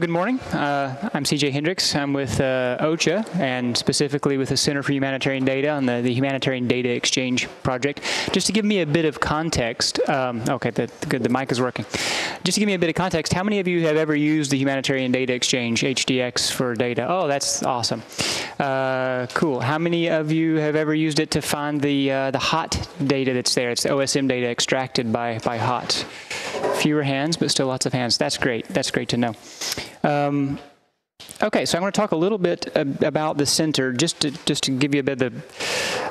Good morning. Uh, I'm CJ Hendrix. I'm with uh, OCHA and specifically with the Center for Humanitarian Data on the, the Humanitarian Data Exchange project. Just to give me a bit of context, um, okay, the, the, the, mic is working. Just to give me a bit of context, how many of you have ever used the Humanitarian Data Exchange, HDX, for data? Oh, that's awesome. Uh, cool. How many of you have ever used it to find the, uh, the HOT data that's there? It's the OSM data extracted by, by HOT. Fewer hands, but still lots of hands. That's great. That's great to know. Um, okay, so I'm going to talk a little bit about the center, just to just to give you a bit of the,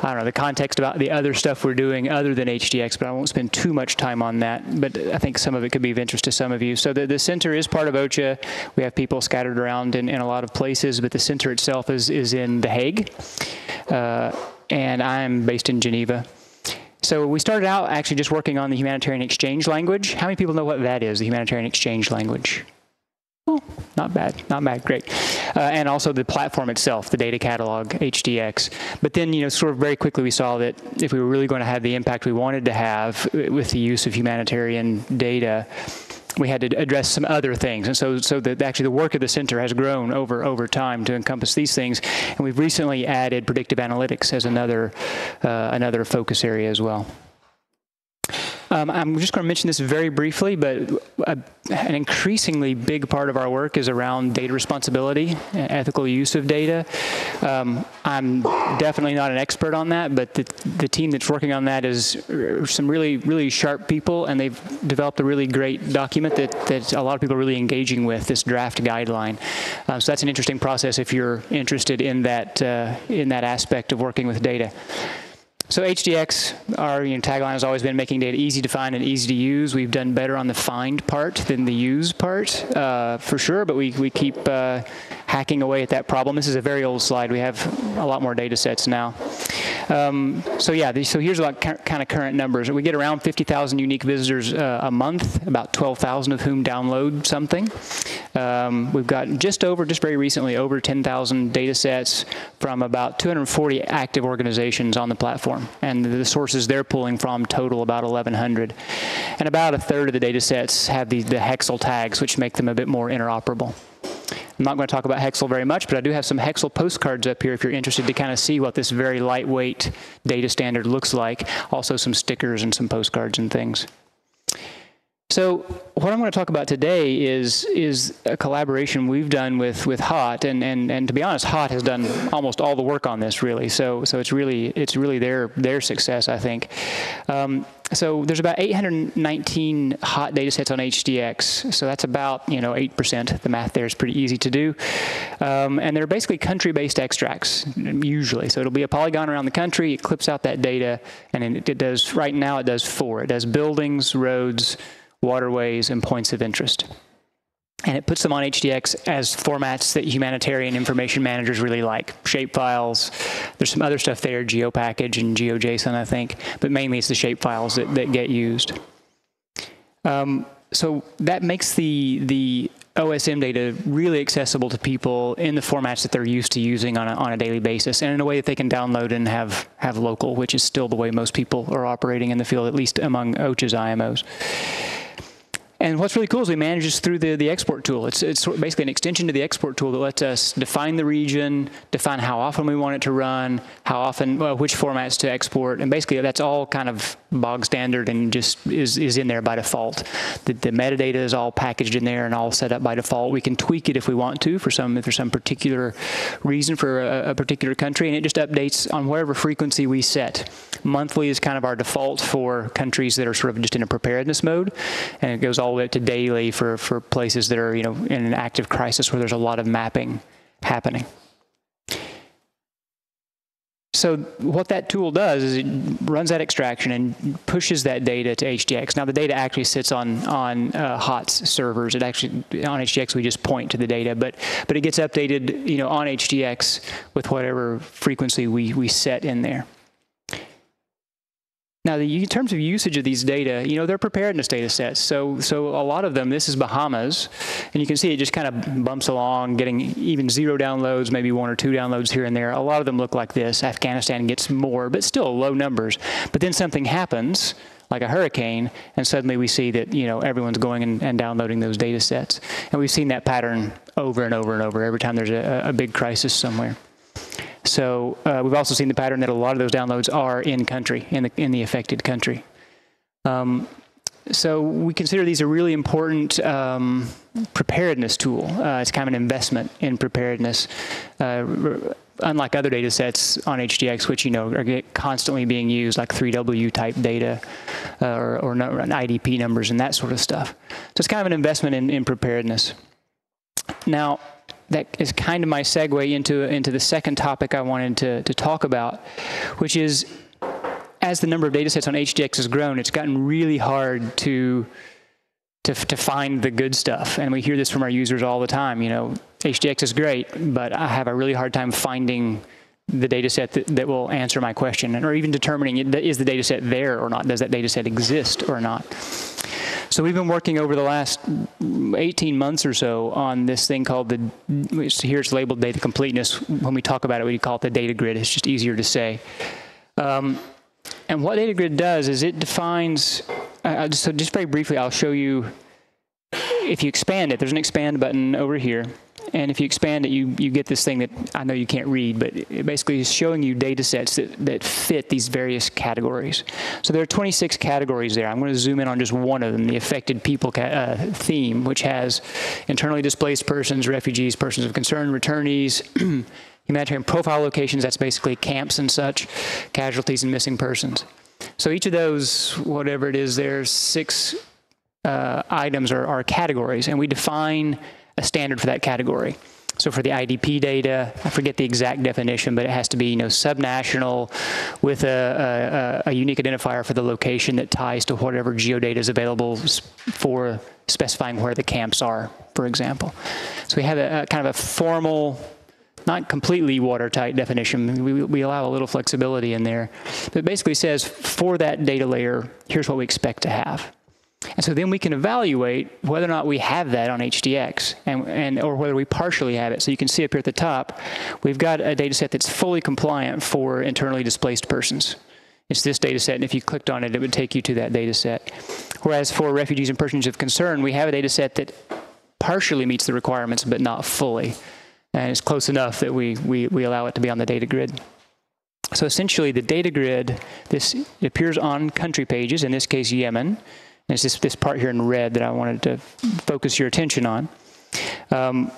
I don't know, the context about the other stuff we're doing other than HDX, but I won't spend too much time on that. But I think some of it could be of interest to some of you. So the, the center is part of OCHA. We have people scattered around in, in a lot of places, but the center itself is is in The Hague, uh, and I'm based in Geneva. So we started out actually just working on the humanitarian exchange language. How many people know what that is, the humanitarian exchange language? Oh, not bad, not bad, great. Uh, and also the platform itself, the data catalog, HDX. But then, you know, sort of very quickly we saw that if we were really going to have the impact we wanted to have with the use of humanitarian data, we had to address some other things. And so, so the, actually the work of the center has grown over, over time to encompass these things. And we've recently added predictive analytics as another, uh, another focus area as well. Um, I'm just going to mention this very briefly, but a, an increasingly big part of our work is around data responsibility, and ethical use of data. Um, I'm definitely not an expert on that, but the, the team that's working on that is some really, really sharp people, and they've developed a really great document that, that a lot of people are really engaging with, this draft guideline. Um, so that's an interesting process if you're interested in that, uh, in that aspect of working with data. So HDX, our you know, tagline has always been making data easy to find and easy to use. We've done better on the find part than the use part, uh, for sure, but we, we keep uh, hacking away at that problem. This is a very old slide. We have a lot more data sets now. Um, so yeah, so here's about kind of current numbers. We get around 50,000 unique visitors uh, a month, about 12,000 of whom download something. Um, we've got just over, just very recently, over 10,000 data sets from about 240 active organizations on the platform. And the sources they're pulling from total about 1,100. And about a third of the data sets have the, the HXL tags, which make them a bit more interoperable. I'm not going to talk about HXL very much, but I do have some HXL postcards up here if you're interested to kind of see what this very lightweight data standard looks like. Also some stickers and some postcards and things. So what I'm going to talk about today is is a collaboration we've done with with Hot, and and and to be honest, Hot has done almost all the work on this really. So so it's really it's really their their success, I think. Um, so there's about 819 hot data sets on HDX. So that's about, you know, 8%. The math there is pretty easy to do. Um, and they're basically country-based extracts, usually. So it'll be a polygon around the country. It clips out that data. And it, it does, right now, it does four. It does buildings, roads, waterways, and points of interest. And it puts them on HDX as formats that humanitarian information managers really like. Shapefiles, there's some other stuff there, GeoPackage and GeoJSON, I think, but mainly it's the shapefiles that, that get used. Um, so that makes the, the OSM data really accessible to people in the formats that they're used to using on a, on a daily basis and in a way that they can download and have, have local, which is still the way most people are operating in the field, at least among OCHA's IMOs. And what's really cool is we manage this through the, the export tool. It's, it's basically an extension to the export tool that lets us define the region, define how often we want it to run, how often, well, which formats to export, and basically that's all kind of bog standard and just is, is in there by default. The, the metadata is all packaged in there and all set up by default. We can tweak it if we want to for some, there's some particular reason for a, a particular country, and it just updates on whatever frequency we set. Monthly is kind of our default for countries that are sort of just in a preparedness mode, and it goes all the way up to daily for, for places that are, you know, in an active crisis where there's a lot of mapping happening. So what that tool does is it runs that extraction and pushes that data to HDX. Now the data actually sits on on uh, HOTS servers. It actually on HDX we just point to the data, but but it gets updated, you know, on HDX with whatever frequency we we set in there. Now, the, in terms of usage of these data, you know, they're preparedness data sets. So, so a lot of them, this is Bahamas, and you can see it just kind of bumps along, getting even zero downloads, maybe one or two downloads here and there. A lot of them look like this. Afghanistan gets more, but still low numbers. But then something happens, like a hurricane, and suddenly we see that you know everyone's going and, and downloading those data sets, and we've seen that pattern over and over and over every time there's a, a big crisis somewhere. So uh, we've also seen the pattern that a lot of those downloads are in country, in the in the affected country. Um, so we consider these a really important um, preparedness tool. Uh, it's kind of an investment in preparedness. Uh, unlike other data sets on HDX, which you know are constantly being used, like 3W type data uh, or, or IDP numbers and that sort of stuff. So it's kind of an investment in, in preparedness. Now, that is kind of my segue into into the second topic I wanted to, to talk about, which is as the number of data sets on HDX has grown, it's gotten really hard to to, to find the good stuff. And we hear this from our users all the time. You know, HDX is great, but I have a really hard time finding the data set that, that will answer my question, or even determining is the data set there or not? Does that data set exist or not? So we've been working over the last 18 months or so on this thing called the, here it's labeled data completeness. When we talk about it, we call it the data grid. It's just easier to say. Um, and what data grid does is it defines, uh, so just very briefly, I'll show you, if you expand it, there's an expand button over here. And if you expand it, you, you get this thing that I know you can't read, but it basically is showing you data sets that, that fit these various categories. So there are 26 categories there. I'm going to zoom in on just one of them, the affected people uh, theme, which has internally displaced persons, refugees, persons of concern, returnees, humanitarian profile locations, that's basically camps and such, casualties and missing persons. So each of those, whatever it is, there's six uh, items or, or categories, and we define a standard for that category. So for the IDP data, I forget the exact definition, but it has to be you know subnational with a, a, a unique identifier for the location that ties to whatever geodata is available for specifying where the camps are, for example. So we have a, a kind of a formal not completely watertight definition. We, we allow a little flexibility in there. But it basically says for that data layer, here's what we expect to have. And so then we can evaluate whether or not we have that on HDX and, and or whether we partially have it. So you can see up here at the top, we've got a data set that's fully compliant for internally displaced persons. It's this data set, and if you clicked on it, it would take you to that data set. Whereas for refugees and persons of concern, we have a data set that partially meets the requirements, but not fully. And it's close enough that we, we, we allow it to be on the data grid. So essentially, the data grid, this appears on country pages, in this case, Yemen. And it's this, this part here in red that I wanted to focus your attention on. Um,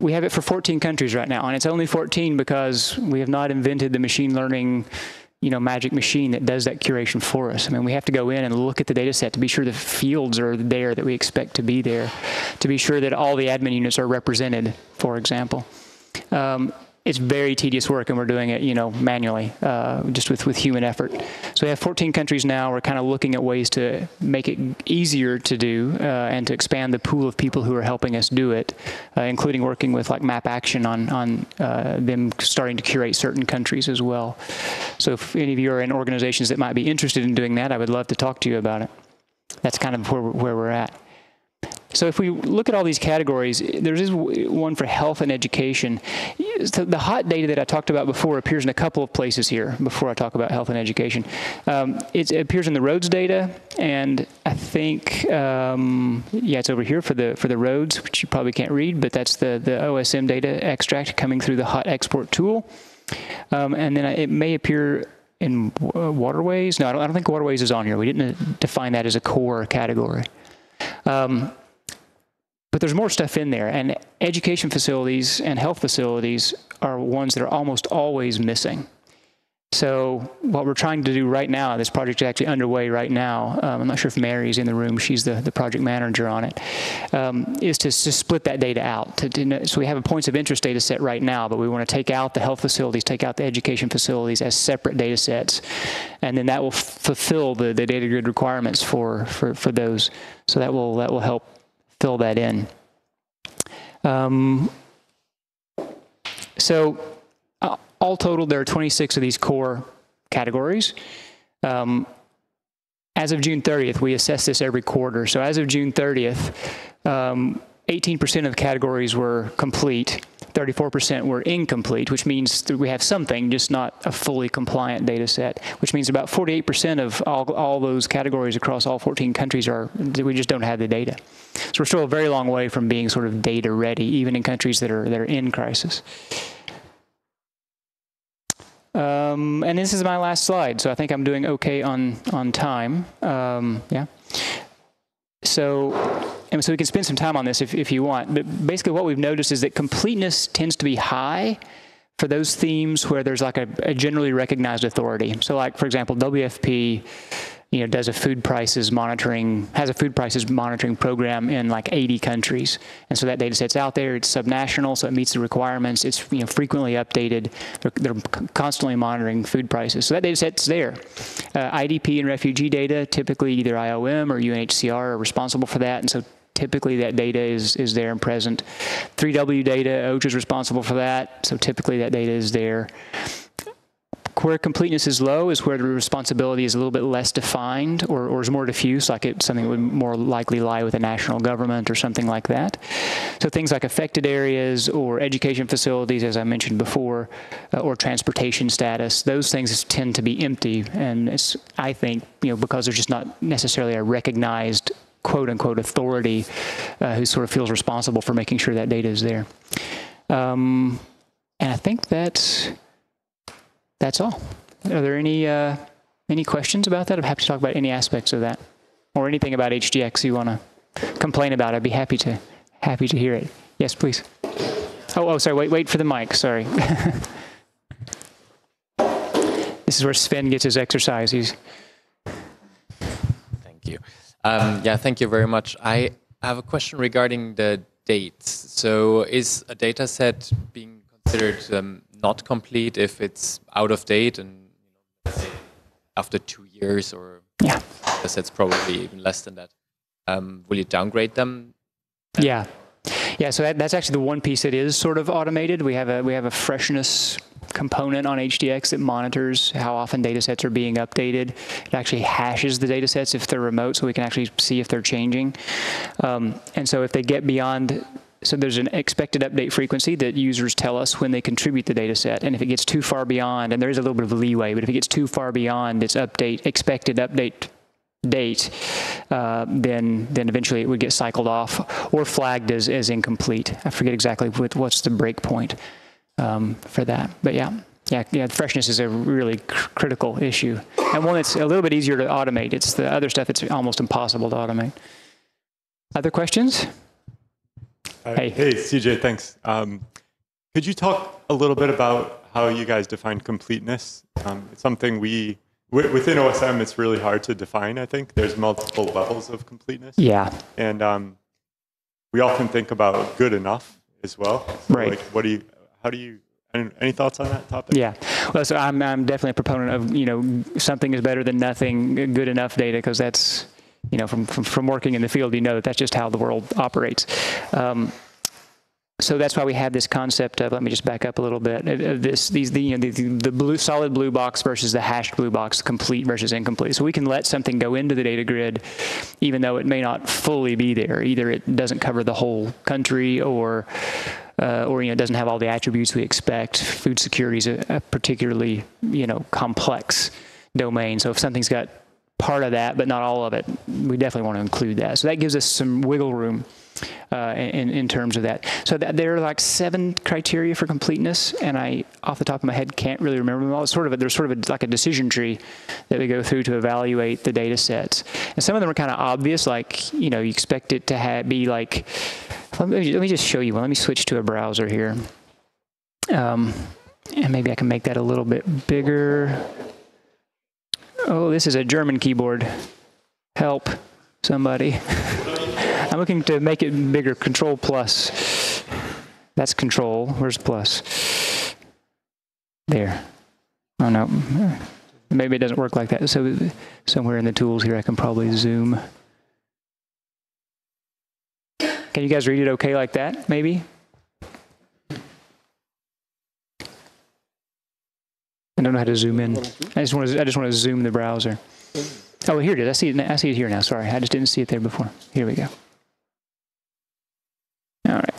we have it for 14 countries right now, and it's only 14 because we have not invented the machine learning you know, magic machine that does that curation for us. I mean, we have to go in and look at the data set to be sure the fields are there that we expect to be there, to be sure that all the admin units are represented, for example. Um, it's very tedious work, and we're doing it, you know, manually, uh, just with, with human effort. So we have 14 countries now. We're kind of looking at ways to make it easier to do uh, and to expand the pool of people who are helping us do it, uh, including working with like Map Action on on uh, them starting to curate certain countries as well. So if any of you are in organizations that might be interested in doing that, I would love to talk to you about it. That's kind of where, where we're at. So if we look at all these categories, there's one for health and education. The hot data that I talked about before appears in a couple of places here before I talk about health and education. Um, it appears in the roads data, and I think, um, yeah, it's over here for the for the roads, which you probably can't read, but that's the, the OSM data extract coming through the hot export tool. Um, and then it may appear in waterways. No, I don't, I don't, think waterways is on here. We didn't define that as a core category. Um, but there's more stuff in there, and education facilities and health facilities are ones that are almost always missing. So what we're trying to do right now, this project is actually underway right now. Um, I'm not sure if Mary's in the room. She's the, the project manager on it. Um, is to, to split that data out. To, to, so we have a points of interest data set right now, but we want to take out the health facilities, take out the education facilities as separate data sets, and then that will fulfill the, the data grid requirements for, for, for those. So that will that will help fill that in. Um, so uh, all total, there are 26 of these core categories. Um, as of June 30th, we assess this every quarter. So as of June 30th, 18% um, of the categories were complete. 34% were incomplete, which means that we have something, just not a fully compliant data set, which means about 48% of all, all those categories across all 14 countries are, we just don't have the data. So we're still a very long way from being sort of data ready, even in countries that are, that are in crisis. Um, and this is my last slide, so I think I'm doing okay on, on time. Um, yeah. So, and so we can spend some time on this if, if you want. But basically, what we've noticed is that completeness tends to be high for those themes where there's like a, a generally recognized authority. So, like for example, WFP you know, does a food prices monitoring, has a food prices monitoring program in like 80 countries. And so that data set's out there, it's subnational, so it meets the requirements, it's you know, frequently updated, they're, they're constantly monitoring food prices. So that data set's there. Uh, IDP and refugee data, typically either IOM or UNHCR are responsible for that, and so typically that data is, is there and present. 3W data, OCHA is responsible for that, so typically that data is there where completeness is low is where the responsibility is a little bit less defined or, or is more diffuse, like it's something that would more likely lie with a national government or something like that. So things like affected areas or education facilities, as I mentioned before, uh, or transportation status, those things tend to be empty. And it's, I think, you know, because there's just not necessarily a recognized quote unquote authority uh, who sort of feels responsible for making sure that data is there. Um, and I think that's that's all. Are there any uh, any questions about that? I'm happy to talk about any aspects of that, or anything about HDX you want to complain about. I'd be happy to happy to hear it. Yes, please. Oh, oh, sorry. Wait, wait for the mic. Sorry. this is where Sven gets his exercise. He's. Thank you. Um, yeah, thank you very much. I have a question regarding the dates. So, is a data set being considered um, not complete if it's out of date and you know, after two years or yeah, guess that's probably even less than that. Um, will you downgrade them? Yeah, yeah. So that, that's actually the one piece that is sort of automated. We have a we have a freshness component on HDX that monitors how often data sets are being updated. It actually hashes the data sets if they're remote, so we can actually see if they're changing. Um, and so if they get beyond so there's an expected update frequency that users tell us when they contribute the data set. And if it gets too far beyond, and there is a little bit of leeway, but if it gets too far beyond its update, expected update date, uh, then then eventually it would get cycled off or flagged as, as incomplete. I forget exactly what, what's the break breakpoint um, for that. But yeah, yeah, yeah, freshness is a really cr critical issue. And one that's a little bit easier to automate. It's the other stuff that's almost impossible to automate. Other questions? Uh, hey. Hey, CJ, thanks. Um, could you talk a little bit about how you guys define completeness? Um, it's something we, within OSM, it's really hard to define, I think. There's multiple levels of completeness. Yeah. And um, we often think about good enough as well. So right. Like, what do you, how do you, any thoughts on that topic? Yeah, well, so I'm, I'm definitely a proponent of you know something is better than nothing, good enough data because that's you know, from, from, from, working in the field, you know that that's just how the world operates. Um, so that's why we have this concept of, let me just back up a little bit, of this, these, the, you know, the, the blue, solid blue box versus the hashed blue box, complete versus incomplete. So we can let something go into the data grid, even though it may not fully be there. Either it doesn't cover the whole country or, uh, or, you know, doesn't have all the attributes we expect. Food security is a, a particularly, you know, complex domain. So if something's got part of that, but not all of it. We definitely want to include that. So that gives us some wiggle room uh, in, in terms of that. So that there are like seven criteria for completeness, and I, off the top of my head, can't really remember them all. It's sort of a, there's sort of a, like a decision tree that we go through to evaluate the data sets. And some of them are kind of obvious, like, you know, you expect it to be like, let me, let me just show you one. Let me switch to a browser here. Um, and maybe I can make that a little bit bigger. Oh, this is a German keyboard. Help, somebody. I'm looking to make it bigger. Control plus. That's control. Where's plus? There. Oh, no. Maybe it doesn't work like that. So somewhere in the tools here, I can probably zoom. Can you guys read it okay like that, maybe? I don't know how to zoom in. I just want to, I just want to zoom the browser. Oh, here it is. I see it. I see it here now. Sorry, I just didn't see it there before. Here we go. All right.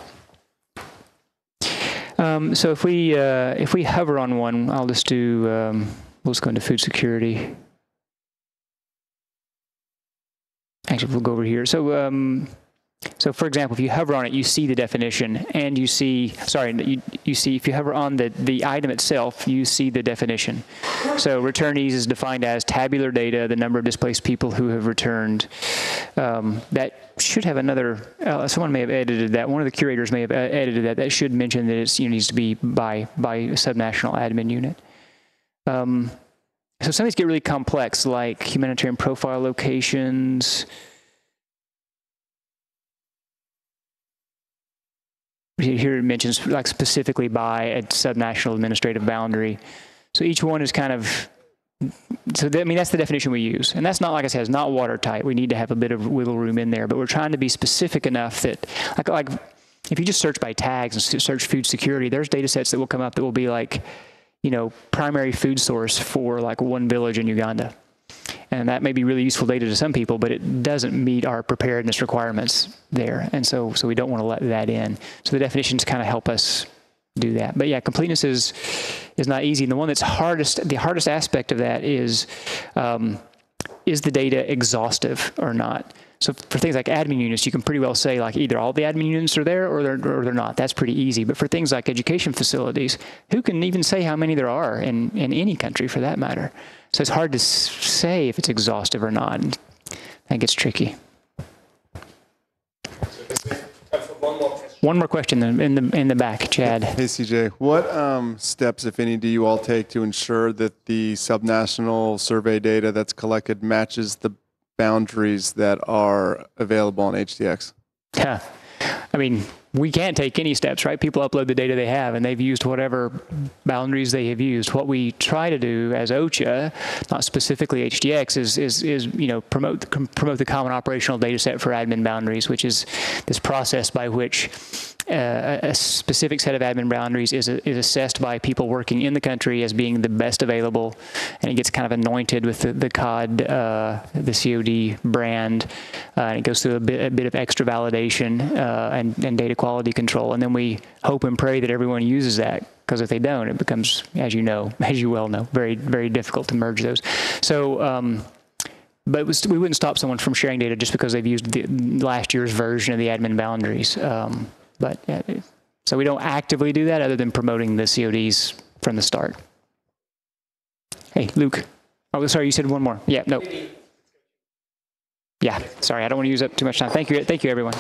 Um, so if we uh, if we hover on one, I'll just do. Um, we'll just go into food security. Actually, we'll go over here. So um, so for example, if you hover on it, you see the definition and you see, sorry, you, you see, if you hover on the, the item itself, you see the definition. So returnees is defined as tabular data, the number of displaced people who have returned. Um, that should have another, uh, someone may have edited that. One of the curators may have edited that. That should mention that it you know, needs to be by, by subnational admin unit. Um, so some of these get really complex, like humanitarian profile locations, here it mentions like specifically by a subnational administrative boundary. So each one is kind of so I mean that's the definition we use, and that's not like I said, it's not watertight. We need to have a bit of wiggle room in there, but we're trying to be specific enough that like like if you just search by tags and search food security, there's data sets that will come up that will be like, you know, primary food source for like one village in Uganda. And that may be really useful data to some people, but it doesn't meet our preparedness requirements there. And so, so we don't want to let that in. So the definitions kind of help us do that. But yeah, completeness is is not easy. And the one that's hardest, the hardest aspect of that is, um, is the data exhaustive or not? So for things like admin units, you can pretty well say like either all the admin units are there or they're, or they're not. That's pretty easy. But for things like education facilities, who can even say how many there are in, in any country for that matter? So it's hard to say if it's exhaustive or not. That gets tricky. One more question in the in the back, Chad. Hey CJ, what um, steps, if any, do you all take to ensure that the subnational survey data that's collected matches the boundaries that are available on HDX? Yeah, I mean, we can't take any steps, right? People upload the data they have, and they've used whatever boundaries they have used. What we try to do as OCHA, not specifically HDX, is is, is you know promote promote the common operational data set for admin boundaries, which is this process by which a specific set of admin boundaries is, is assessed by people working in the country as being the best available, and it gets kind of anointed with the, the COD, uh, the COD brand, uh, and it goes through a bit, a bit of extra validation uh, and, and data quality control, and then we hope and pray that everyone uses that because if they don't, it becomes, as you know, as you well know, very, very difficult to merge those. So, um, but was, we wouldn't stop someone from sharing data just because they've used the last year's version of the admin boundaries. Um, but yeah, so we don't actively do that other than promoting the CODs from the start. Hey, Luke. Oh, sorry, you said one more. Yeah, no. Yeah, sorry, I don't want to use up too much time. Thank you, thank you, everyone.